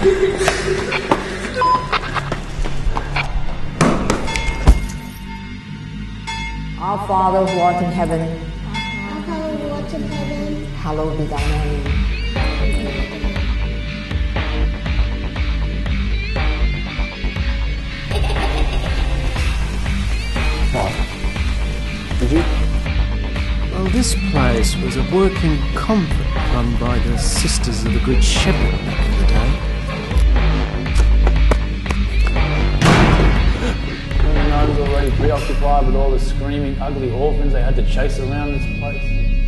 Our Father who art in heaven, hallowed be thy name. Did you? Well, this place was a working convent run by the Sisters of the Good Shepherd back in the day. Already preoccupied with all the screaming, ugly orphans they had to chase around this place.